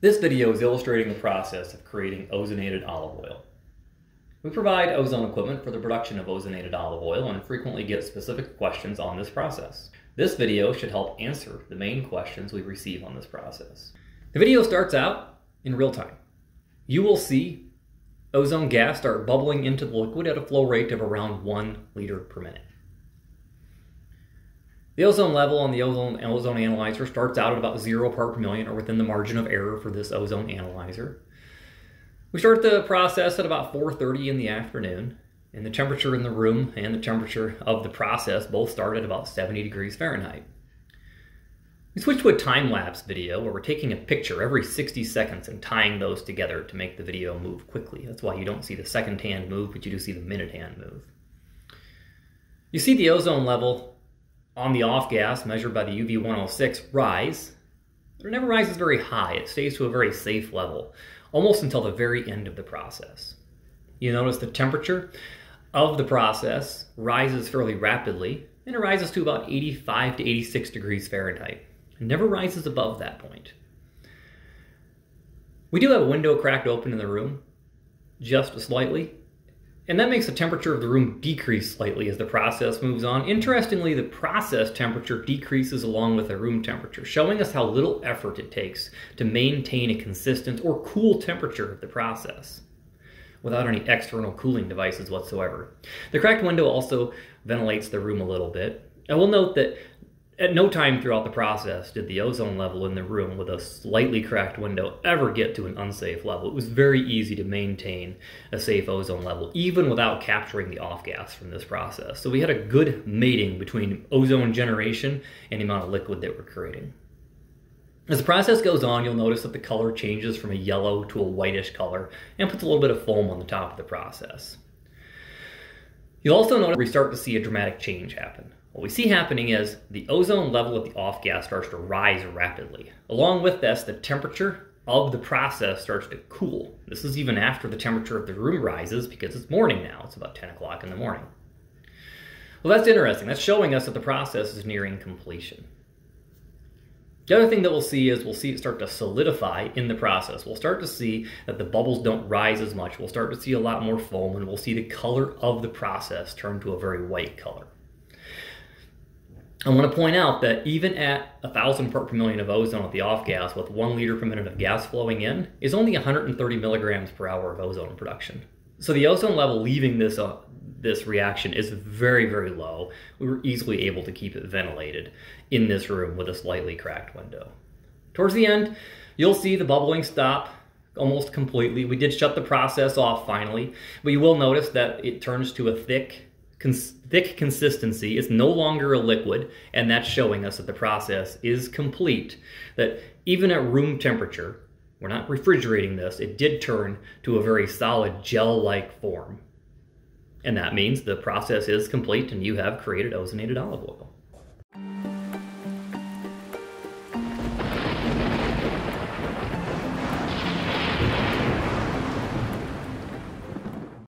This video is illustrating the process of creating ozonated olive oil. We provide ozone equipment for the production of ozonated olive oil and frequently get specific questions on this process. This video should help answer the main questions we receive on this process. The video starts out in real time. You will see ozone gas start bubbling into the liquid at a flow rate of around 1 liter per minute. The ozone level on the ozone, ozone analyzer starts out at about zero part per million or within the margin of error for this ozone analyzer. We start the process at about 4.30 in the afternoon and the temperature in the room and the temperature of the process both start at about 70 degrees Fahrenheit. We switch to a time-lapse video where we're taking a picture every 60 seconds and tying those together to make the video move quickly. That's why you don't see the second hand move, but you do see the minute hand move. You see the ozone level on the off gas measured by the UV106 rise, but it never rises very high. It stays to a very safe level, almost until the very end of the process. You notice the temperature of the process rises fairly rapidly, and it rises to about 85 to 86 degrees Fahrenheit. It never rises above that point. We do have a window cracked open in the room, just slightly, and that makes the temperature of the room decrease slightly as the process moves on. Interestingly, the process temperature decreases along with the room temperature, showing us how little effort it takes to maintain a consistent or cool temperature of the process without any external cooling devices whatsoever. The cracked window also ventilates the room a little bit. I will note that at no time throughout the process did the ozone level in the room with a slightly cracked window ever get to an unsafe level. It was very easy to maintain a safe ozone level, even without capturing the off gas from this process. So we had a good mating between ozone generation and the amount of liquid that we're creating. As the process goes on, you'll notice that the color changes from a yellow to a whitish color and puts a little bit of foam on the top of the process. You'll also notice we start to see a dramatic change happen. What we see happening is the ozone level of the off gas starts to rise rapidly. Along with this, the temperature of the process starts to cool. This is even after the temperature of the room rises because it's morning now. It's about 10 o'clock in the morning. Well, that's interesting. That's showing us that the process is nearing completion. The other thing that we'll see is we'll see it start to solidify in the process. We'll start to see that the bubbles don't rise as much. We'll start to see a lot more foam and we'll see the color of the process turn to a very white color. I want to point out that even at 1,000 part per million of ozone at the off gas with 1 liter per minute of gas flowing in is only 130 milligrams per hour of ozone production. So the ozone level leaving this, uh, this reaction is very, very low. We were easily able to keep it ventilated in this room with a slightly cracked window. Towards the end, you'll see the bubbling stop almost completely. We did shut the process off finally, but you will notice that it turns to a thick, cons thick consistency. It's no longer a liquid, and that's showing us that the process is complete. That even at room temperature, we're not refrigerating this, it did turn to a very solid gel-like form. And that means the process is complete and you have created ozonated olive oil.